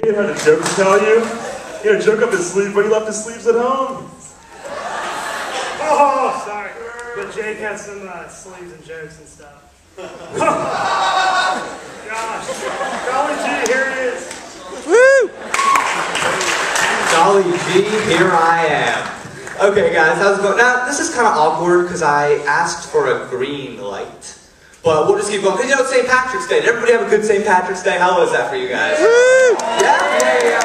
David had a joke to tell you. He had a joke up his sleeve, but he left his sleeves at home. Oh, sorry. But Jake has some uh, sleeves and jokes and stuff. Gosh. Golly gee, here it is. Woo! Golly gee, here I am. Okay, guys, how's it going? Now, this is kind of awkward because I asked for a green light. But we'll just keep going. Because, you know, St. Patrick's Day. Did everybody have a good St. Patrick's Day? How was that for you guys? Yeah? Yeah, yeah.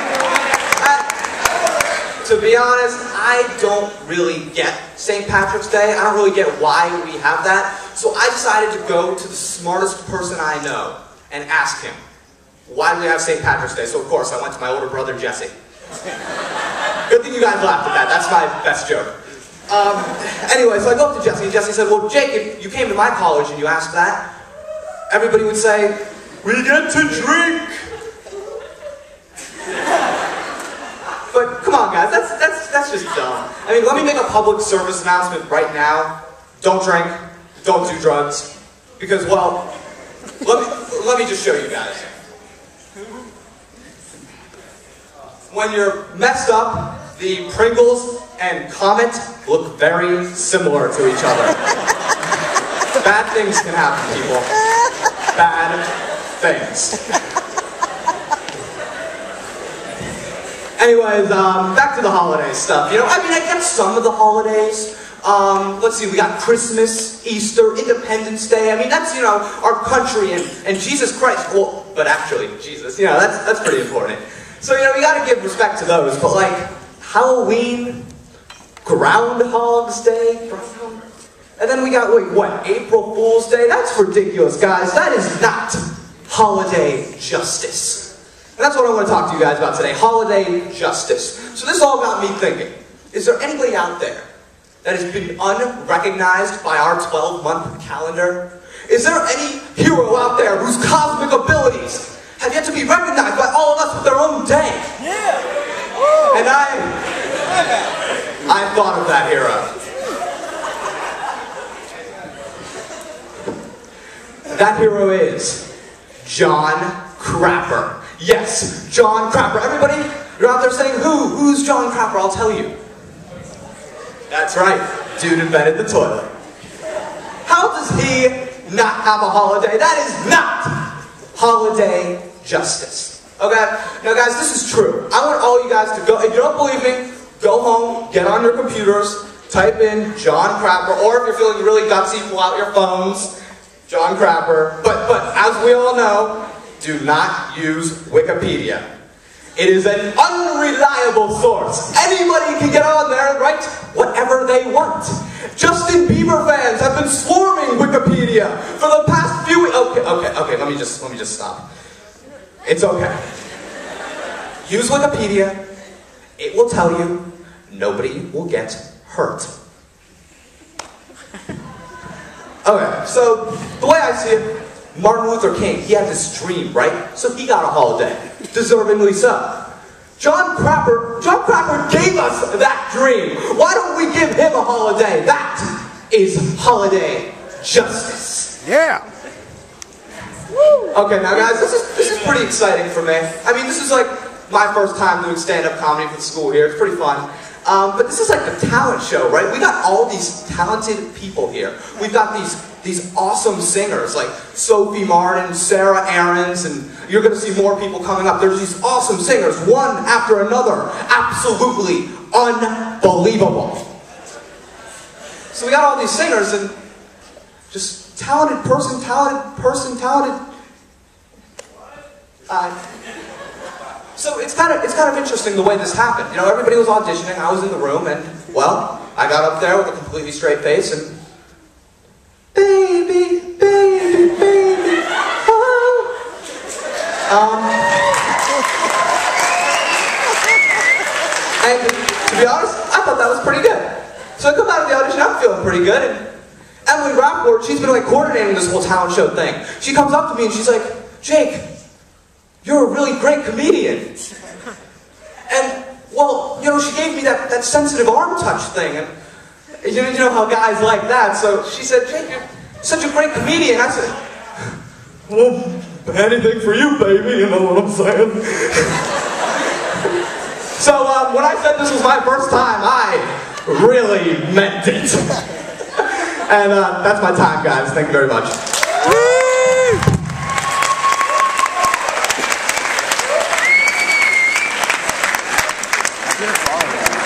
I- to be honest, I don't really get St. Patrick's Day. I don't really get why we have that. So I decided to go to the smartest person I know and ask him, why do we have St. Patrick's Day? So, of course, I went to my older brother, Jesse. Good thing you guys laughed at that. That's my best joke. Um, anyway, so I go up to Jesse, and Jesse said, Well, Jake, if you came to my college and you asked that, everybody would say, We get to drink! But come on, guys, that's, that's, that's just dumb. I mean, let me make a public service announcement right now. Don't drink, don't do drugs. Because, well, let me, let me just show you guys. When you're messed up, the Pringles and Comet look very similar to each other. Bad things can happen, people. Bad things. Anyways, um, back to the holiday stuff. You know, I mean, I get some of the holidays. Um, let's see, we got Christmas, Easter, Independence Day. I mean, that's, you know, our country and, and Jesus Christ. Well, but actually, Jesus, you know, that's, that's pretty important. So, you know, we gotta give respect to those. But, like, Halloween, Groundhog's Day, and then we got, wait, what, April Fool's Day? That's ridiculous, guys. That is not holiday justice. And that's what I want to talk to you guys about today, holiday justice. So this all got me thinking, is there anybody out there that has been unrecognized by our 12-month calendar? Is there any hero out there whose cosmic abilities have yet to be recognized by all of us with their own day? Yeah! And I, I thought of that hero. That hero is John Crapper. Yes, John Crapper. Everybody, you're out there saying, who? Who's John Crapper? I'll tell you. That's right. Dude invented the toilet. How does he not have a holiday? That is not holiday justice. Okay? Now, guys, this is true. I want all you guys to go, if you don't believe me, go home, get on your computers, type in John Crapper, or if you're feeling really gutsy, pull out your phones, John Crapper. But, but as we all know, do not use Wikipedia. It is an unreliable source. Anybody can get on there and write whatever they want. Justin Bieber fans have been swarming Wikipedia for the past few weeks. Okay, okay, okay, let me just let me just stop. It's okay. Use Wikipedia. It will tell you nobody will get hurt. Okay, so the way I see it, Martin Luther King, he had this dream, right? So he got a holiday, deservingly so. John Crapper, John Crapper gave us that dream. Why don't we give him a holiday? That is holiday justice. Yeah. Okay, now guys, this is this is pretty exciting for me. I mean, this is like my first time doing stand-up comedy for the school here. It's pretty fun. Um, but this is like a talent show, right? We got all these talented people here. We've got these these awesome singers like Sophie Martin, Sarah Aarons, and you're gonna see more people coming up. There's these awesome singers, one after another, absolutely unbelievable. So we got all these singers and just talented person, talented person, talented. Uh, so it's kind of it's kind of interesting the way this happened. You know, everybody was auditioning. I was in the room, and well, I got up there with a completely straight face and, baby, baby, baby, oh. Um, and to be honest, I thought that was pretty good. So I come out of the audition, I'm feeling pretty good, and Emily Rapport, she's been like coordinating this whole talent show thing. She comes up to me and she's like, Jake, you're a really great comedian. And, well, you know, she gave me that, that sensitive arm touch thing. And you know, you know how guys like that. So she said, Jake, you're such a great comedian. I said, well, anything for you, baby. You know what I'm saying? So um, when I said this was my first time, I really meant it. and uh, that's my time, guys. Thank you very much. It's your fault.